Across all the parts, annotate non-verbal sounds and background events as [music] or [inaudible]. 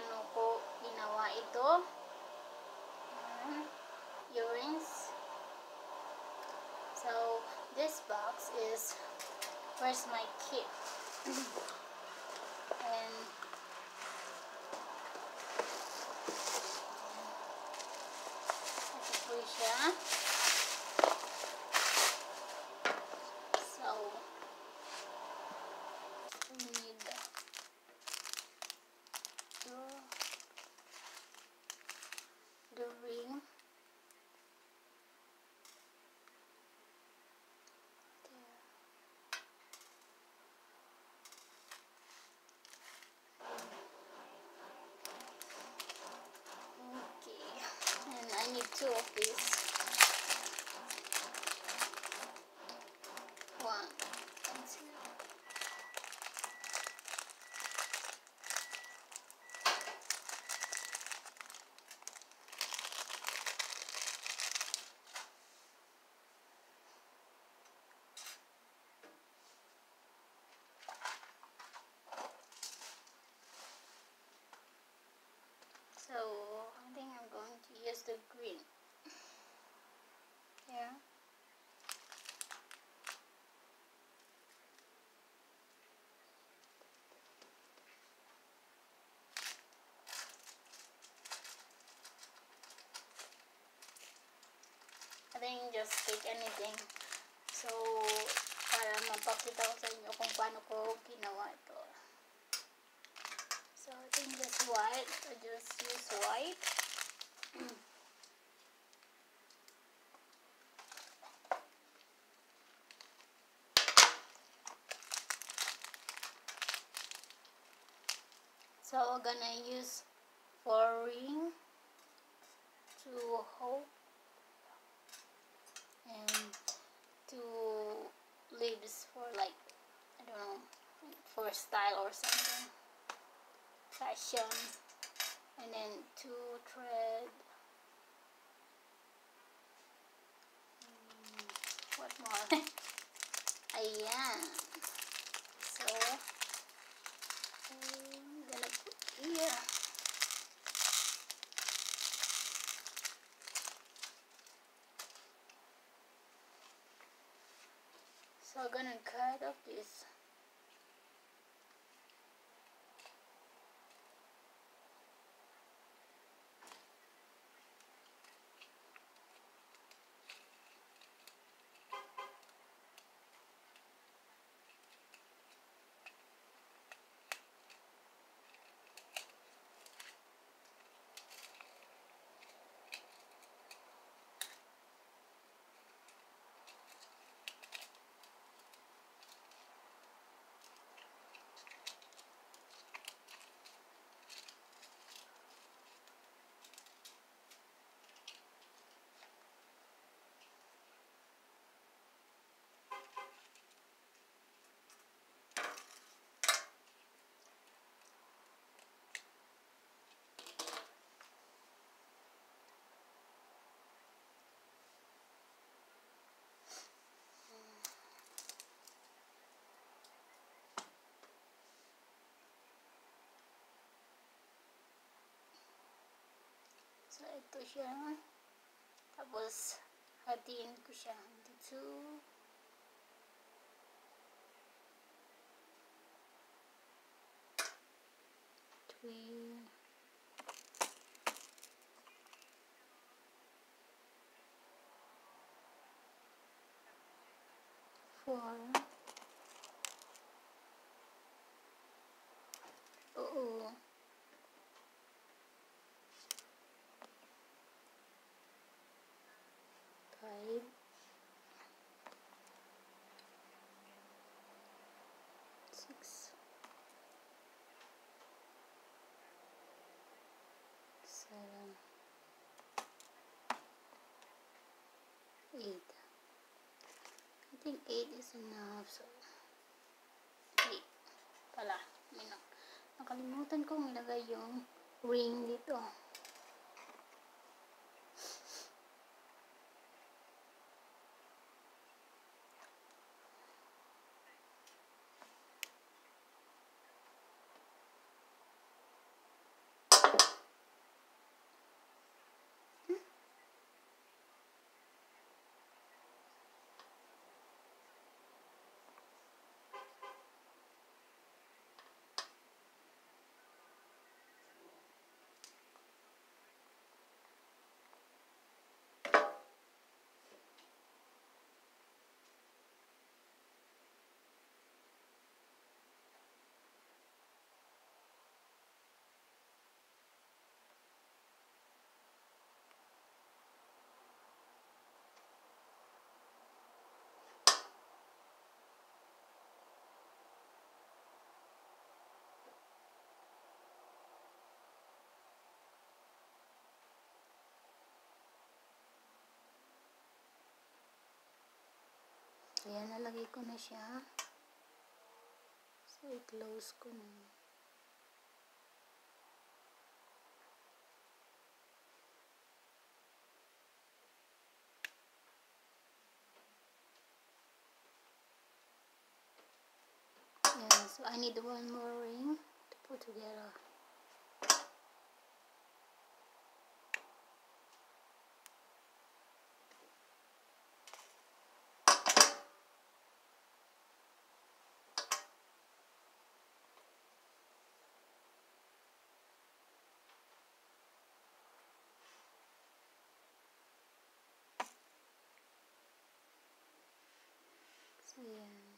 paano ko ginawa ito. Ayan. Earrings. So, this box is, where's my kit? [clears throat] and, ito. So, we need the, the ring. There. Okay, and I need two of these. One and two. So I think I'm use the green. Yeah. I think just take anything. So, para mapakita ko sa inyo kung paano ko ginawa ito. So I think just white. I just use white. So we're gonna use four ring to hold and two leaves for like I don't know for style or something. Fashion. And then two thread what more. [laughs] Ayan so I'm gonna put here. So I'm gonna cut off this So, ito siya. Tapos, hatiin ko siya two. Three. Four. Think eight is enough. So, eight. Pala. May na- nakalimutan kong ilagay yung ring dito. Ayan, nalagay ko na siya. So, i-close ko na. Yeah, so I need one more ring to put together. So,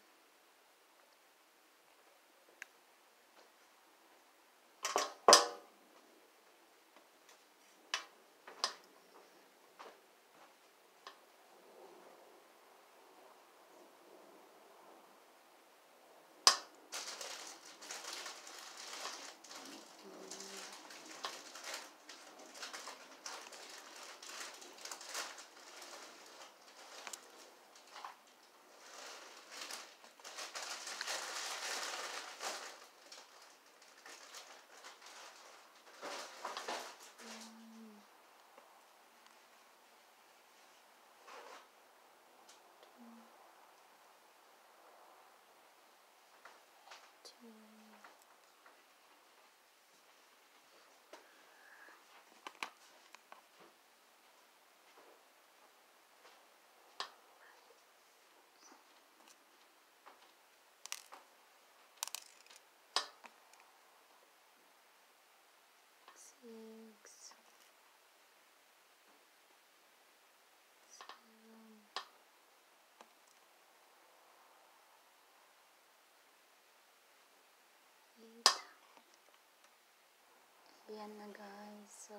Ayan na guys. So,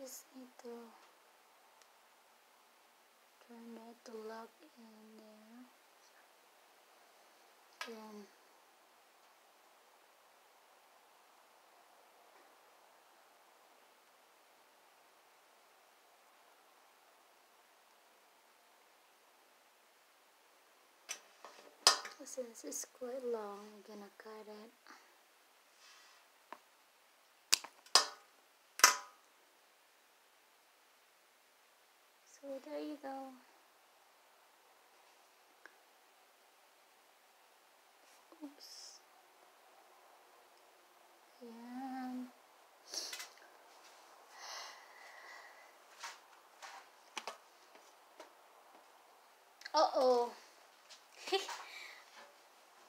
just need to turn it to lock in there. Then, since it's quite long, I'm gonna cut it. So there you go. Oops. Yan. Uh-oh. Uh,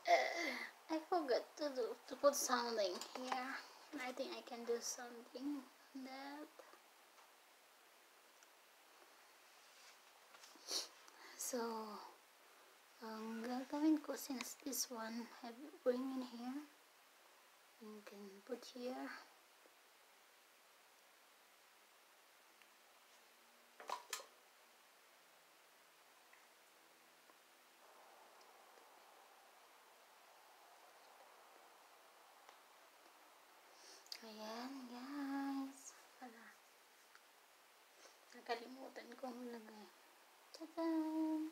[laughs] I forgot to do to put something here. I think I can do something that. So, ang gagawin ko since this one have ring in here, you can put here. Ayan, guys. Wala. Nakalimutan kong lagay. 当当